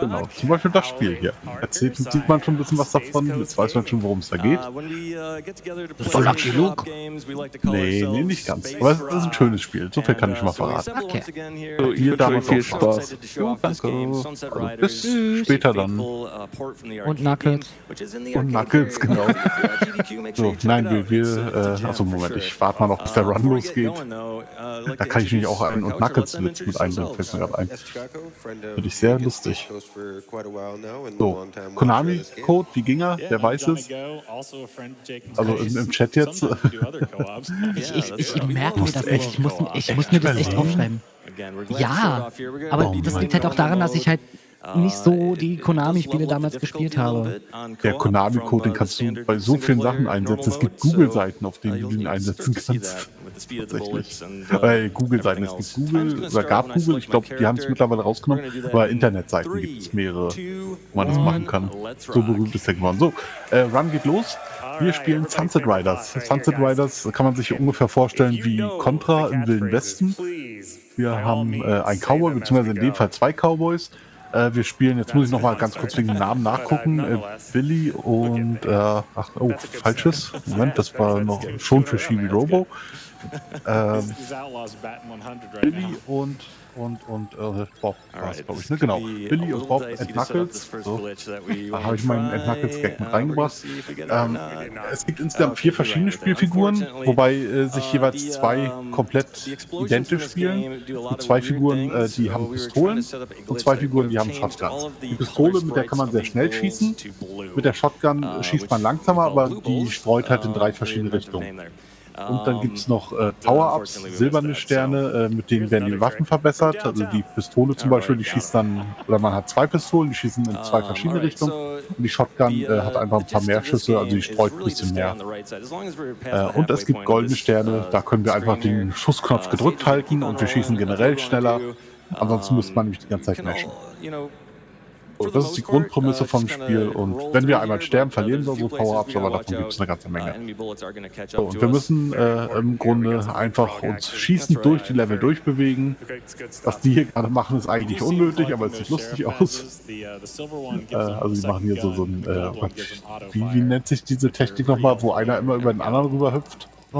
Genau, zum Beispiel das Spiel hier. Erzählt, sieht man schon ein bisschen was davon, jetzt weiß man schon, worum es da geht. Voll Lucky Luke? Nee, nee, nicht ganz. Aber es ist ein schönes Spiel, so viel kann ich schon mal verraten. Okay. So, hier damals viel Spaß. Jo, danke. Also bis später dann. Und Knuckles. Und Knuckles, genau. So, nein, wir, wir äh, also Moment, ich warte mal noch, bis der Run losgeht. Da kann ich mich auch ein und Knuckles mit, mit einbringen, fällt mir gerade ein. Finde ich sehr lustig. So, Konami-Code, wie ging er? Wer weiß es? Also im, im Chat jetzt. Ich, ich, ich merke mir das echt. Ich muss, ich muss mir das echt aufschreiben. Ja, aber Oh das liegt halt auch daran, dass ich halt nicht so die Konami-Spiele damals gespielt habe. Der Konami-Code, den kannst du bei so vielen Sachen einsetzen. Es gibt Google-Seiten, auf denen du ihn einsetzen kannst. Tatsächlich. Äh, Google-Seiten. Es gibt Google, oder gab Google, ich glaube, die haben es mittlerweile rausgenommen, aber Internetseiten gibt es mehrere, wo man das machen kann. So berühmt ist der geworden. So, äh, Run geht los. Wir spielen Sunset Riders. Sunset Riders kann man sich ungefähr vorstellen wie Contra im Wilden Westen. Wir haben äh, einen Cowboy, beziehungsweise in dem Fall zwei Cowboys. Äh, wir spielen, jetzt muss ich noch mal ganz kurz wegen dem Namen nachgucken, äh, Billy und, äh, ach, oh, falsches, Moment, das war noch schon für Shibi Robo. Ähm, Billy und, und, und äh, Bob es, glaube ich, ne? Genau, Billy und Bob and Knuckles. So. Da habe ich meinen End Knuckles Gag mit reingebracht. Ähm, es gibt insgesamt vier verschiedene Spielfiguren, wobei äh, sich jeweils zwei komplett identisch spielen. Und zwei Figuren, äh, die haben Pistolen und zwei Figuren, die haben Shotguns. Die Pistole, mit der kann man sehr schnell schießen. Mit der Shotgun schießt man langsamer, aber die streut halt in drei verschiedene Richtungen. Und dann gibt es noch äh, Power-Ups, silberne Sterne, äh, mit denen werden die Waffen verbessert. Also die Pistole zum Beispiel, die schießt dann, oder man hat zwei Pistolen, die schießen in zwei verschiedene Richtungen. Und die Shotgun äh, hat einfach ein paar mehr Schüsse, also die streut ein bisschen mehr. Äh, und es gibt goldene Sterne, da können wir einfach den Schussknopf gedrückt halten und wir schießen generell schneller. Ansonsten müsste man nämlich die ganze Zeit mashen. So, das ist die Grundprämisse vom Spiel und wenn wir einmal sterben, verlieren wir unsere Power-Ups, aber davon gibt es eine ganze Menge. So, und wir müssen äh, im Grunde einfach uns schießend durch die Level durchbewegen. Was die hier gerade machen, ist eigentlich unnötig, aber es sieht lustig aus. Äh, also die machen hier so, so ein, äh, wie, wie nennt sich diese Technik nochmal, wo einer immer über den anderen rüber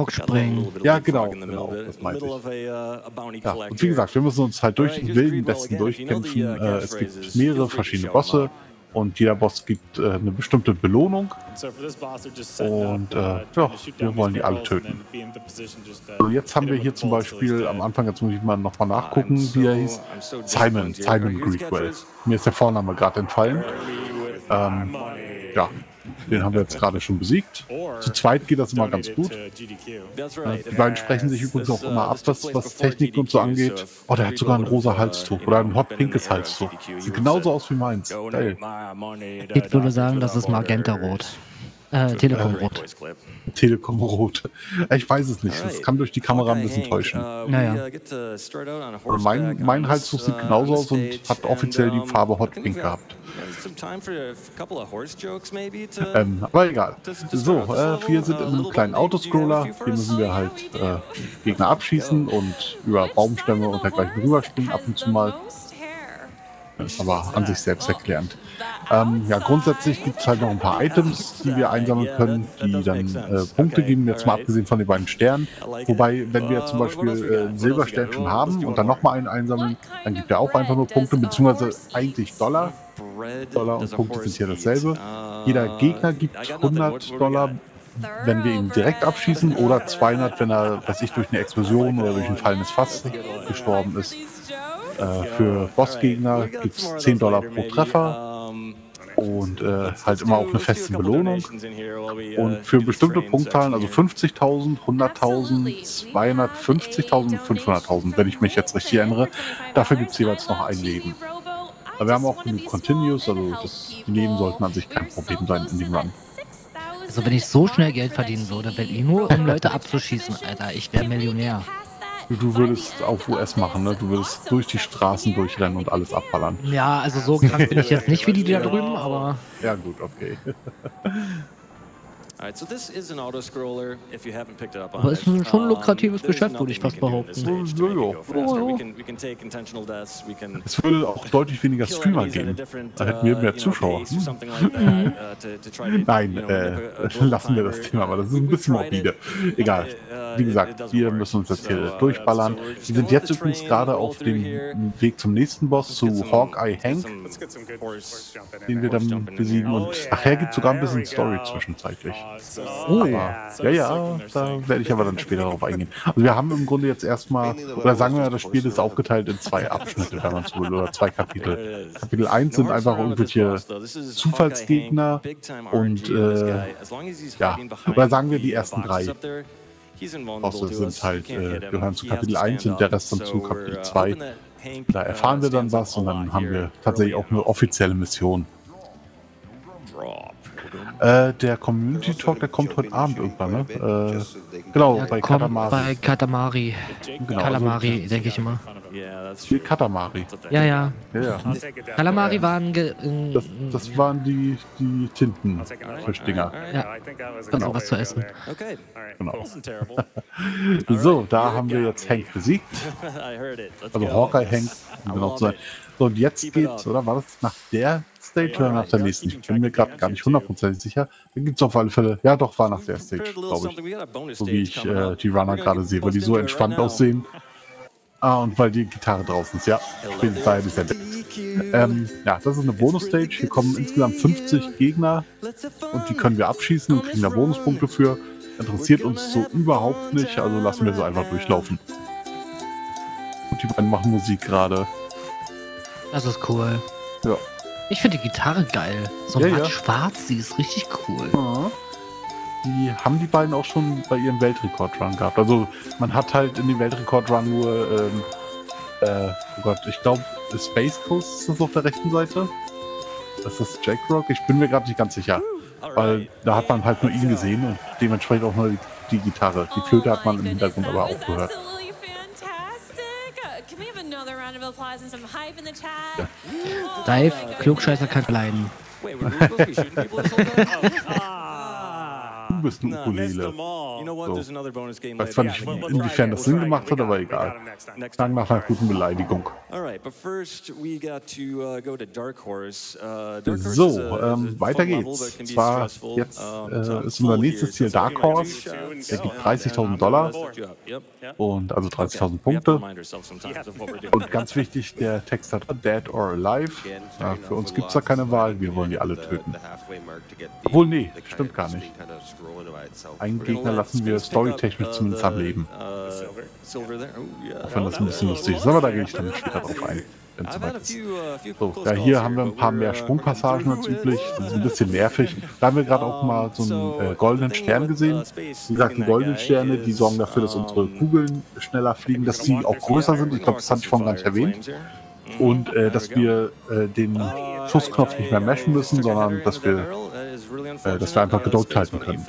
hüpft? Bockspringen. Ja, genau, genau, das meinte ich. Ja, und wie gesagt, wir müssen uns halt durch den wilden Westen durchkämpfen. Äh, es gibt mehrere verschiedene Bosse und jeder Boss gibt äh, eine bestimmte Belohnung. Und äh, ja, wir wollen die alle töten. Also jetzt haben wir hier zum Beispiel am Anfang, jetzt muss ich mal nochmal nachgucken, wie er hieß. Simon, Simon Greedwell. Mir ist der Vorname gerade entfallen. Ähm, ja, den haben wir jetzt gerade schon besiegt. Zu zweit geht das immer ganz gut. Äh, Die beiden sprechen sich übrigens auch immer ab, was, was Technik und so angeht. Oh, der hat sogar ein rosa Halstuch oder ein hot pinkes Halstuch. Sieht genauso aus wie meins. Geil. Ich würde sagen, das ist Magenta-Rot. Äh, Telekom-Rot. Telekom Rot. Ich weiß es nicht. Das kann durch die Kamera ein bisschen täuschen. Naja. Aber mein, mein Halstuch sieht genauso aus und hat offiziell die Farbe Hot Pink gehabt. Ähm, aber egal. So, äh, wir sind in einem kleinen Autoscroller. Hier müssen wir halt äh, Gegner abschießen und über Baumstämme und dergleichen rüberspringen ab und zu mal. Ist aber an sich selbst erklärend. Ähm, ja, grundsätzlich gibt es halt noch ein paar Items, die wir einsammeln können, die dann äh, Punkte geben, jetzt mal abgesehen von den beiden Sternen. Wobei, wenn wir zum Beispiel äh, einen Silberstern schon haben und dann nochmal einen einsammeln, dann gibt er auch einfach nur Punkte, beziehungsweise eigentlich Dollar. Dollar und Punkte sind hier dasselbe. Jeder Gegner gibt 100 Dollar, wenn wir ihn direkt abschießen, oder 200, wenn er, weiß ich, durch eine Explosion oder durch ein fallendes Fass gestorben ist. Äh, für Bossgegner gibt es 10 Dollar pro Treffer und äh, halt immer auch eine feste Belohnung. Und für bestimmte Punktzahlen, also 50.000, 100.000, 250.000 und 500.000, wenn ich mich jetzt richtig erinnere, dafür gibt es jeweils noch ein Leben. Aber wir haben auch genug Continues, also das, Leben sollten an sich kein Problem sein in dem Run. Also wenn ich so schnell Geld verdienen würde, wenn ich nur um Leute abzuschießen, Alter, ich wäre Millionär. Du, würdest auf US machen, ne? Du würdest durch die Straßen durchrennen und alles abballern. Ja, also so krank bin ich jetzt nicht wie die da drüben, aber Ja gut, okay. Aber es ist schon ein lukratives Geschäft, würde ich fast behaupten. Ja, ja. Es würde auch deutlich weniger Streamer geben. Da hätten wir mehr Zuschauer. Hm. Nein, äh, lassen wir das Thema, aber das ist ein bisschen morbide. Egal. Wie gesagt, wir müssen uns jetzt hier durchballern. Wir sind jetzt übrigens gerade auf dem Weg zum nächsten Boss, zu Hawkeye Hank, den wir dann besiegen. Und nachher gibt es sogar ein bisschen Story zwischenzeitlich. Oh, aber, ja, ja, da werde ich aber dann später darauf eingehen. Also wir haben im Grunde jetzt erstmal, oder sagen wir, das Spiel ist aufgeteilt in zwei Abschnitte, wenn man so will, oder zwei Kapitel. Kapitel 1 sind einfach irgendwelche Zufallsgegner und äh, ja, oder sagen wir die ersten drei. Bosse sind halt, äh, gehören zu Kapitel 1 und der Rest dann zu Kapitel 2. Da erfahren wir dann was und dann haben wir tatsächlich auch eine offizielle Mission. Äh, der Community Talk, der kommt heute Abend irgendwann, ne? Äh, genau, bei Katamari. Bei Katamari. Genau, Kalamari, also, denke ich immer. Die Katamari. Ja, ja. ja, ja. Kalamari waren. Das, das, waren die, die Tintenfischdinger. Ja. Dann auch was zu essen. Genau. so, da haben wir jetzt Hank besiegt. Also Hawkeye Hank, um genau zu sein. So, und jetzt geht's, oder war das nach der Stage oder nach der nächsten? Ich bin mir gerade gar nicht hundertprozentig sicher. Dann gibt es auf alle Fälle, ja doch, war nach der Stage, glaube ich. So wie ich äh, die Runner gerade sehe, weil die so entspannt aussehen. Ah, und weil die Gitarre draußen ist, ja. Spätestens ist der ähm, Ja, das ist eine Bonus-Stage. Hier kommen insgesamt 50 Gegner und die können wir abschießen und kriegen da Bonuspunkte für. Interessiert uns so überhaupt nicht, also lassen wir sie einfach durchlaufen. Und die beiden machen Musik gerade. Das ist cool. Ja. Ich finde die Gitarre geil. So ja, matt ja. schwarz, die ist richtig cool. Ja. Die haben die beiden auch schon bei ihrem Weltrekord-Run gehabt. Also man hat halt in dem Weltrekord-Run nur, ähm, äh, oh Gott, ich glaube, Space Coast ist das auf der rechten Seite. Das ist Jack Rock. Ich bin mir gerade nicht ganz sicher. Weil da hat man halt nur ihn gesehen und dementsprechend auch nur die, die Gitarre. Die Flöte hat man im Hintergrund aber auch gehört. Ja. Dave, Klugscheißer kann leiden. du bist eine Ukulele. So. Weiß zwar nicht, inwiefern das Sinn gemacht hat, aber egal. Dann nach einer guten Beleidigung. Uh, uh, so, ähm, weiter geht's. Zwar jetzt äh, ist unser nächstes Ziel Dark Horse. Der gibt 30.000 Dollar und also 30.000 Punkte. Und ganz wichtig, der Text hat Dead or Alive. Ja, für uns gibt es da keine Wahl, wir wollen die alle töten. Obwohl, nee, stimmt gar nicht. Einen Gegner lassen wir storytechnisch zumindest am Leben. Uh, oh, Auch wenn das ein bisschen lustig ist, aber da gehe ich dann später drauf ein. So, ja, hier haben wir ein paar mehr Sprungpassagen als üblich. Das ist ein bisschen nervig. Da haben wir gerade auch mal so einen äh, goldenen Stern gesehen. Wie gesagt, die goldenen Sterne, die sorgen dafür, dass unsere Kugeln schneller fliegen, dass sie auch größer sind. Ich glaube, das hatte ich vorhin gar nicht erwähnt. Und äh, dass wir äh, den Schussknopf nicht mehr meshen müssen, sondern dass wir äh, dass wir einfach gedrückt halten können.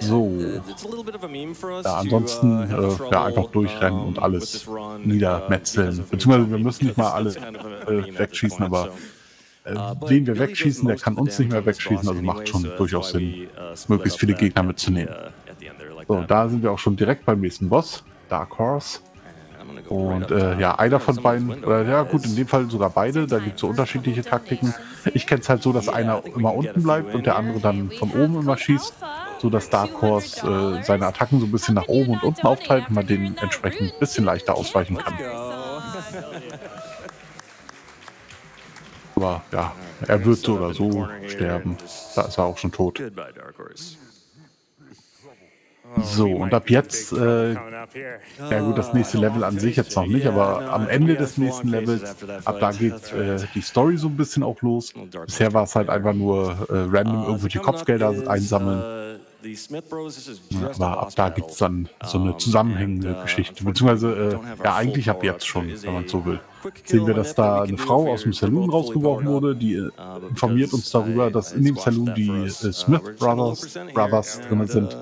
So. Ja, ansonsten äh, ja, einfach durchrennen und alles niedermetzeln. Beziehungsweise wir müssen nicht mal alle äh, wegschießen, aber äh, wen wir wegschießen, der kann uns nicht mehr wegschießen, also macht schon durchaus Sinn, möglichst viele Gegner mitzunehmen. So, da sind wir auch schon direkt beim nächsten Boss, Dark Horse. Und äh, ja, einer von beiden, oder ja gut, in dem Fall sogar beide, da gibt es so unterschiedliche Taktiken. Ich kenne es halt so, dass einer immer unten bleibt und der andere dann von oben immer schießt, so dass Dark Horse äh, seine Attacken so ein bisschen nach oben und unten aufteilt und man den entsprechend ein bisschen leichter ausweichen kann. Aber ja, er wird so oder so sterben. Da ist er auch schon tot. So, und ab jetzt, äh, ja gut, das nächste Level an sich jetzt noch nicht, aber am Ende des nächsten Levels, ab da geht äh, die Story so ein bisschen auch los. Bisher war es halt einfach nur äh, random irgendwelche Kopfgelder einsammeln. Aber ab da gibt es dann so eine zusammenhängende Geschichte. Beziehungsweise, äh, ja, eigentlich ab jetzt schon, wenn man so will. Sehen wir, dass da eine Frau aus dem Saloon rausgeworfen wurde, die äh, informiert uns darüber, dass in dem Saloon die äh, Smith Brothers, Brothers drin sind.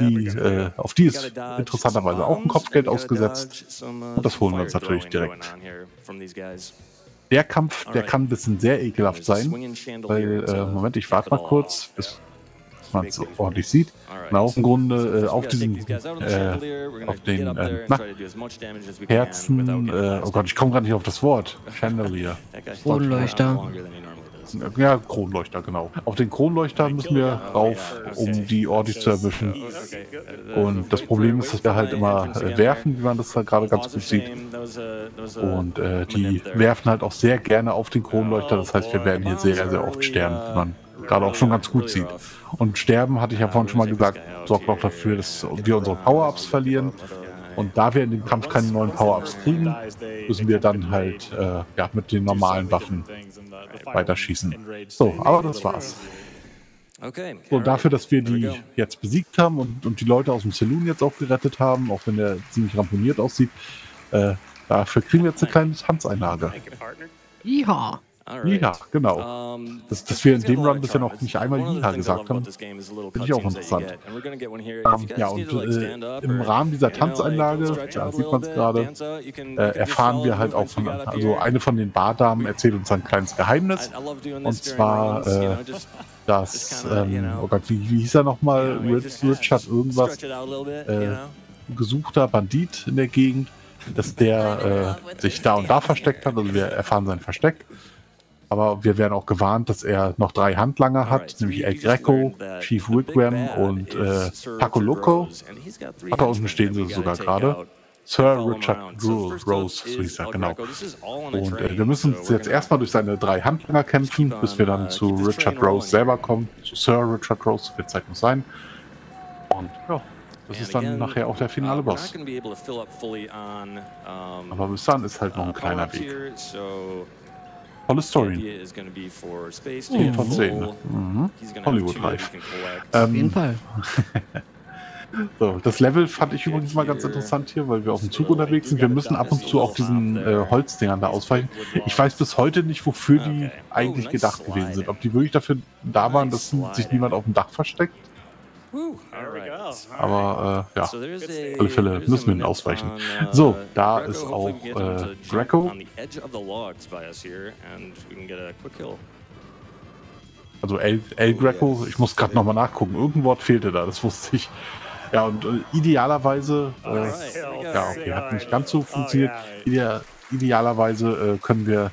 Die, äh, auf die ist interessanterweise auch ein Kopfgeld ausgesetzt. Und das holen wir uns natürlich direkt. Der Kampf, der kann ein bisschen sehr ekelhaft sein, weil, äh, Moment, ich warte mal kurz, bis man es ordentlich sieht. Genau, im Grunde äh, auf diesen, äh, auf den, äh, na, Herzen, äh, oh Gott, ich komme gerade nicht auf das Wort, Chandelier. Kronleuchter. Ja, Kronleuchter, genau. Auf den Kronleuchter müssen wir rauf, um die ordentlich zu erwischen. Und das Problem ist, dass wir halt immer äh, werfen, wie man das halt gerade ganz gut sieht. Und äh, die werfen halt auch sehr gerne auf den Kronleuchter. Das heißt, wir werden hier sehr, sehr oft sterben, man gerade auch schon ganz gut sieht. Und sterben, hatte ich ja vorhin schon mal gesagt, sorgt auch dafür, dass wir unsere Power-Ups verlieren. Und da wir in dem Kampf keine neuen Power-Ups kriegen, müssen wir dann halt äh, ja, mit den normalen Waffen weiterschießen. So, aber das war's. So, dafür, dass wir die jetzt besiegt haben und, und die Leute aus dem Saloon jetzt auch gerettet haben, auch wenn der ziemlich ramponiert aussieht, äh, dafür kriegen wir jetzt eine kleine Tanzeinlage. Ja. Ja, genau. Dass, dass wir in dem Run bisher noch nicht einmal Jiha gesagt haben, finde ich auch interessant. Ähm, ja, und äh, im Rahmen dieser Tanzeinlage, da sieht man es gerade, äh, erfahren wir halt auch von, also eine von den Bardamen erzählt uns ein kleines Geheimnis. Und zwar, äh, dass, ähm, oh Gott, wie, wie hieß er nochmal? Richard irgendwas, äh, gesuchter Bandit in der Gegend, dass der äh, sich da und da versteckt hat. Also wir erfahren sein Versteck. Aber wir werden auch gewarnt, dass er noch drei Handlanger hat, nämlich El Greco, Chief Wigwam und äh, Paco Loco. Da unten stehen sie sogar gerade. Sir Richard Rose, so hieß er, genau. Und äh, wir müssen jetzt erstmal durch seine drei Handlanger kämpfen, bis wir dann zu Richard Rose selber kommen. Zu Sir Richard Rose wird Zeit muss sein. Und ja, das ist dann nachher auch der finale Boss. Aber bis dann ist halt noch ein kleiner Weg. Tolle Story. 10 von 10. Mhm. Hollywood Life. Auf jeden Fall. so, das Level fand ich übrigens mal ganz interessant hier, weil wir auf dem Zug unterwegs sind. Wir müssen ab und zu auch diesen äh, Holzdingern da ausweichen. Ich weiß bis heute nicht, wofür die eigentlich gedacht gewesen sind. Ob die wirklich dafür da waren, dass sich niemand auf dem Dach versteckt aber äh, ja, auf alle Fälle müssen wir ihn ausweichen. Uh, So, da ist auch äh, Greco. Also El, El Greco, ich muss gerade nochmal nachgucken. Irgendein Wort fehlte da, das wusste ich. Ja, und äh, idealerweise, äh, ja, okay, hat nicht ganz so funktioniert. Idea, idealerweise äh, können wir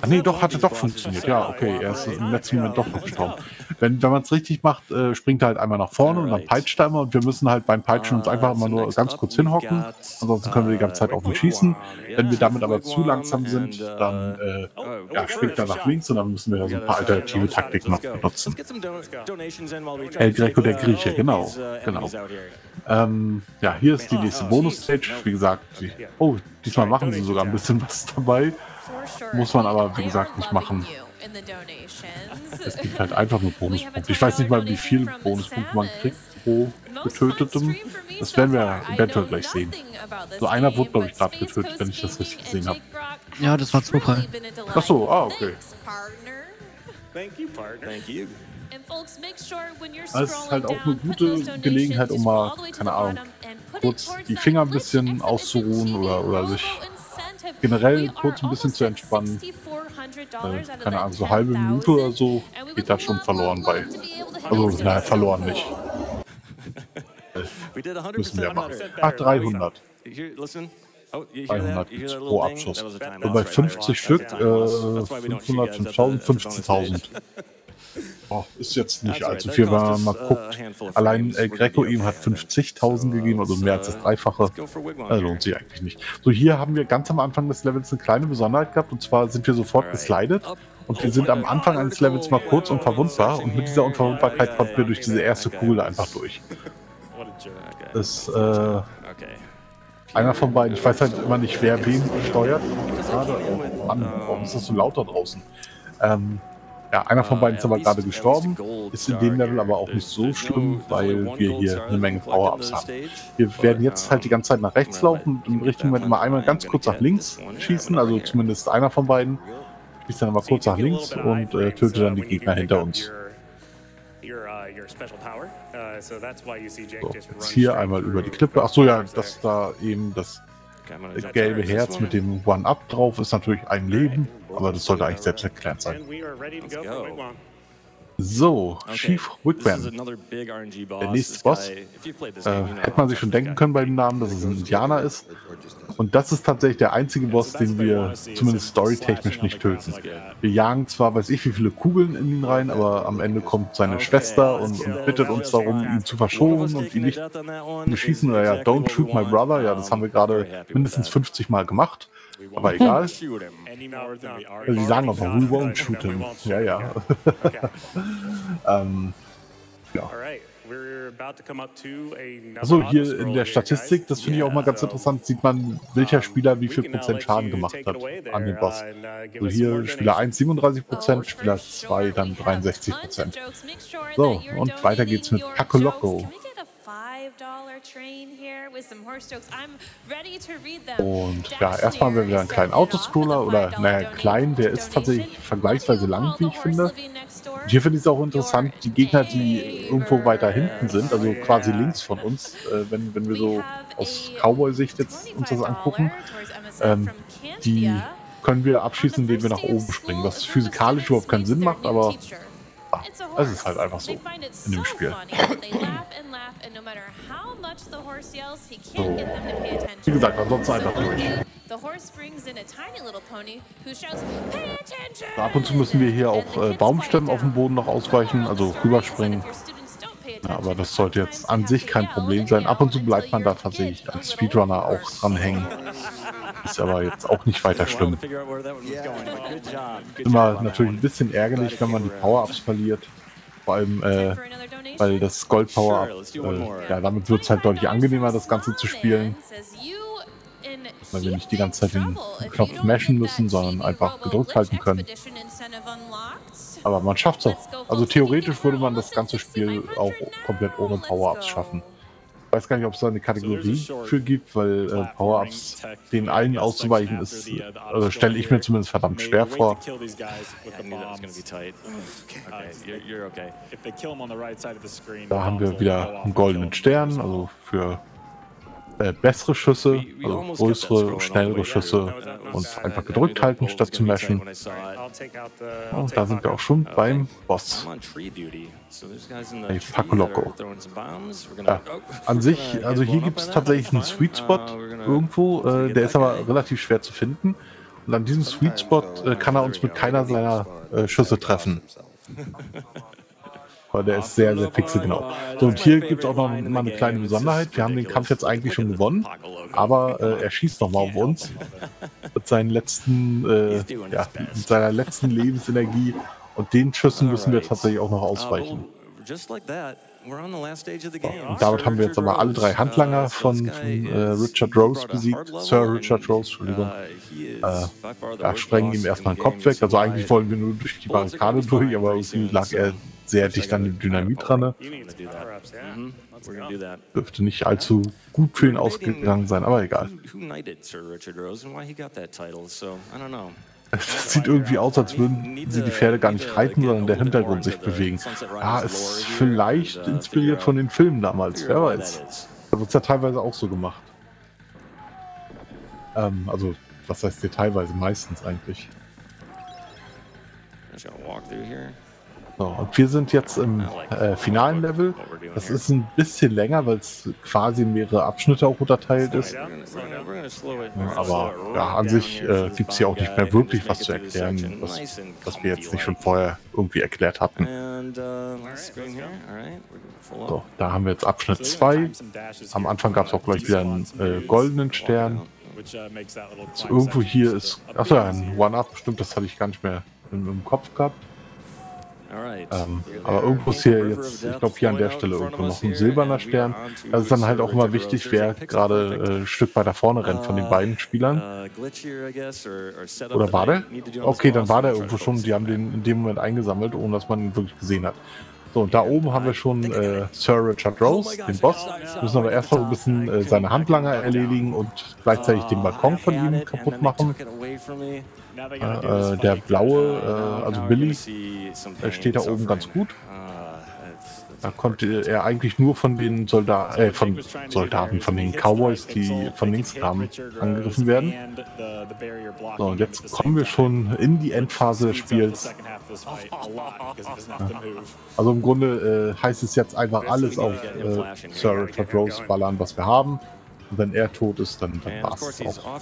Ah, nee, doch, hatte doch funktioniert. Ja, okay, er ist im letzten Moment doch noch gestorben. Wenn, wenn man es richtig macht, äh, springt er halt einmal nach vorne und dann peitscht er immer und wir müssen halt beim Peitschen uns einfach immer nur ganz kurz hinhocken. Ansonsten können wir die ganze Zeit auf ihn schießen. Wenn wir damit aber zu langsam sind, dann äh, ja, springt er nach links und dann müssen wir so ein paar alternative Taktiken noch benutzen. El Greco, der Grieche, genau, genau. Ähm, ja, hier ist die nächste Bonus-Stage. Wie gesagt, die, oh, diesmal machen sie sogar ein bisschen was dabei. Muss man aber, wie gesagt, nicht machen. Es gibt halt einfach nur Bonuspunkte. Ich weiß nicht mal, wie viele Bonuspunkte man kriegt pro Getötetem. Das werden wir eventuell gleich sehen. So einer wurde, glaube ich, gerade getötet, wenn ich das richtig gesehen habe. Ja, das war Zufall. Ach so, ah, okay. Das ist halt auch eine gute Gelegenheit, um mal, keine Ahnung, kurz die Finger ein bisschen auszuruhen oder, oder sich generell kurz ein bisschen zu entspannen. Äh, keine Ahnung, so halbe Minute oder so geht da schon verloren bei. Also, naja, verloren nicht. Äh, müssen wir machen. Ah, 300. 300 gibt's pro Abschuss. So bei 50 Stück, äh, 500, 5000, 15.000. Oh, ist jetzt nicht allzu viel, wenn man mal guckt. Allein El Greco ihm hat 50.000 gegeben, also mehr als das Dreifache. Das lohnt sich eigentlich nicht. So, hier haben wir ganz am Anfang des Levels eine kleine Besonderheit gehabt, und zwar sind wir sofort geslidet. Und wir sind am Anfang eines Levels mal kurz unverwundbar, und mit dieser Unverwundbarkeit konnten wir durch diese erste Kugel einfach durch. Das, äh, einer von beiden, ich weiß halt immer nicht, wer wen steuert. Gerade, oh Mann, warum ist das so laut da draußen? Ähm, ja, einer von beiden ist aber gerade gestorben, ist in dem Level aber auch nicht so schlimm, weil wir hier eine Menge Power-Ups haben. Wir werden jetzt halt die ganze Zeit nach rechts laufen und im richtigen Moment immer einmal ganz kurz nach links schießen, also zumindest einer von beiden schießt dann mal kurz nach links und äh, tötet dann die Gegner hinter uns. So, jetzt hier einmal über die Klippe. Achso, ja, dass da eben das gelbe Herz mit dem One-Up drauf ist natürlich ein Leben, aber das sollte eigentlich selbst erklärt sein. So, Chief Wigwam. Der nächste Boss. Äh, hätte man sich schon denken können bei dem Namen, dass es ein Indianer ist. Und das ist tatsächlich der einzige Boss, den wir zumindest storytechnisch nicht töten. Wir jagen zwar, weiß ich, wie viele Kugeln in ihn rein, aber am Ende kommt seine Schwester und, und bittet uns darum, ihn zu verschonen und ihn nicht zu beschießen. Oder ja, don't shoot my brother. Ja, das haben wir gerade mindestens 50 Mal gemacht. Aber egal. Die sagen aber, we won't shoot him. Ja, ja. Ähm, ja. Also hier in der Statistik, das finde ich auch mal ganz interessant, sieht man, welcher Spieler wie viel Prozent Schaden gemacht hat an dem Boss. Uh, also hier Spieler 1 37 Prozent, Spieler 2 dann 63 Prozent. So, und weiter geht's mit Kakoloko. Und ja, erstmal haben wir wieder einen kleinen Autoscroller oder naja, klein, der ist tatsächlich vergleichsweise lang, wie ich finde. Und hier finde ich es auch interessant, die Gegner, die irgendwo weiter hinten sind, also quasi links von uns, äh, wenn, wenn wir so aus Cowboy-Sicht jetzt uns das angucken, ähm, die können wir abschießen, indem wir nach oben springen, was physikalisch überhaupt keinen Sinn macht, aber ah, es ist halt einfach so in dem Spiel. So. Wie gesagt, ansonsten einfach durch. Ab und zu müssen wir hier auch äh, Baumstämmen auf dem Boden noch ausweichen, also rüberspringen. Ja, aber das sollte jetzt an sich kein Problem sein. Ab und zu bleibt man da tatsächlich als Speedrunner auch dranhängen. Ist aber jetzt auch nicht weiter schlimm. Immer natürlich ein bisschen ärgerlich, wenn man die Power-Ups verliert. Vor allem, äh, weil das Gold Power, äh, ja, damit wird es halt deutlich angenehmer, das Ganze zu spielen. Weil wir nicht die ganze Zeit den Knopf mashen müssen, sondern einfach gedrückt halten können. Aber man schafft es auch. Also theoretisch würde man das ganze Spiel auch komplett ohne Power-Ups schaffen. Ich weiß gar nicht, ob es da eine Kategorie für gibt, weil äh, Power-Ups den allen auszuweichen ist, also stelle ich mir zumindest verdammt schwer vor. Da haben wir wieder einen goldenen Stern, also für äh, bessere Schüsse, also größere, schnellere Schüsse und einfach gedrückt halten, statt zu mashen. Und da sind wir auch schon beim Boss. Hey, Paco Loco. Ja, an sich, also hier gibt es tatsächlich einen Sweet Spot irgendwo, äh, der ist aber relativ schwer zu finden. Und an diesem Sweet Spot äh, kann er uns mit keiner seiner äh, Schüsse treffen. Weil der ist sehr, sehr pixelgenau. So, und hier gibt es auch noch mal eine kleine Besonderheit. Wir haben den Kampf jetzt eigentlich schon gewonnen, aber äh, er schießt noch mal auf uns mit seinen letzten, äh, ja, mit seiner letzten Lebensenergie. Und den Schüssen müssen wir tatsächlich auch noch ausweichen. Und damit haben wir jetzt aber alle drei Handlanger von, von äh, Richard Rose besiegt. Sir Richard Rose, Entschuldigung. Äh, ja, sprengen ihm erstmal den Kopf weg. Also eigentlich wollen wir nur durch die Barrikade durch, aber irgendwie lag er sehr dicht an dem Dynamit dran. Mhm. Dürfte nicht allzu gut für ihn ausgegangen sein, aber egal. Es sieht irgendwie aus, als würden sie die Pferde gar nicht reiten, sondern der Hintergrund sich bewegen. Ja, ist vielleicht inspiriert von den Filmen damals, wer weiß. Da wird es ja teilweise auch so gemacht. Ähm, also, was heißt hier teilweise? Meistens eigentlich. Just gonna walk through here. So, und wir sind jetzt im äh, finalen Level. Das ist ein bisschen länger, weil es quasi in mehrere Abschnitte auch unterteilt ist. Aber ja, an sich äh, gibt es hier auch nicht mehr wirklich was zu erklären, was, was wir jetzt nicht schon vorher irgendwie erklärt hatten. So, da haben wir jetzt Abschnitt 2. Am Anfang gab es auch gleich wieder einen äh, goldenen Stern. So, irgendwo hier ist, achso, ein One-Up, stimmt, das hatte ich gar nicht mehr im, im Kopf gehabt. Ähm, aber irgendwo ist hier jetzt, ich glaube hier an der Stelle irgendwo noch ein silberner Stern. Das ist dann halt auch immer wichtig, wer gerade äh, ein Stück weiter vorne rennt von den beiden Spielern. Oder war der? Okay, dann war der irgendwo schon. Die haben den in dem Moment eingesammelt, ohne dass man ihn wirklich gesehen hat. So, und da oben haben wir schon äh, Sir Richard Rose, den Boss. Wir müssen aber erstmal ein bisschen äh, seine Handlanger erledigen und gleichzeitig den Balkon von ihm kaputt machen. Äh, der blaue, äh, also Billy, steht da oben ganz gut. Da konnte er eigentlich nur von den Soldaten, äh, von Soldaten, von den Cowboys, die von links kamen, angegriffen werden. So, und jetzt kommen wir schon in die Endphase des Spiels. Also im Grunde äh, heißt es jetzt einfach alles auf äh, Sir Richard Rose ballern, was wir haben. Und wenn er tot ist, dann, dann war es auch. Uh,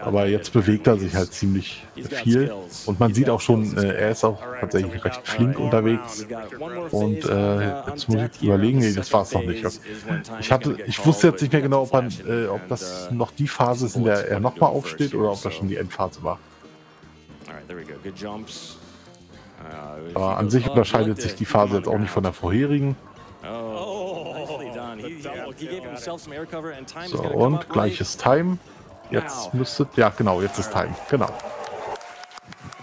Aber jetzt bewegt er sich halt ziemlich viel. Und man sieht auch schon, äh, er ist auch tatsächlich recht flink unterwegs. Und äh, jetzt muss ich überlegen, nee, das war es noch nicht. Ich, hatte, ich wusste jetzt nicht mehr genau, ob, man, äh, ob das noch die Phase ist, in der er nochmal aufsteht oder ob das schon die Endphase war. Aber an sich unterscheidet sich die Phase jetzt auch nicht von der vorherigen. So, und gleiches Time. Jetzt müsste, ja genau, jetzt ist Time, genau.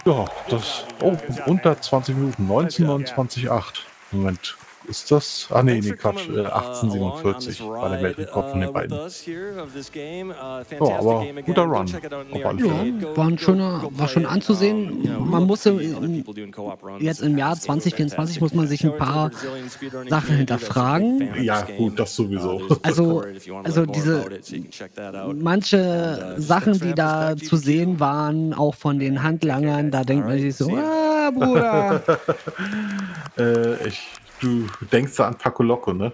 Ja, das, oh, unter 20 Minuten, 19, 29, 8. Moment, ist das? Ah, nee, nee, Quatsch. Äh, 1847 war der Weltrekord von den beiden. Oh, aber guter Run. Ja, war, ein schöner, war schon anzusehen. Man musste jetzt im Jahr 2024 muss man sich ein paar Sachen hinterfragen. Ja, gut, das sowieso. Also, also diese manche Sachen, die da zu sehen waren, auch von den Handlangern, da denkt man sich so, ah, Bruder. äh, ich Du denkst da an Paco Loco, ne?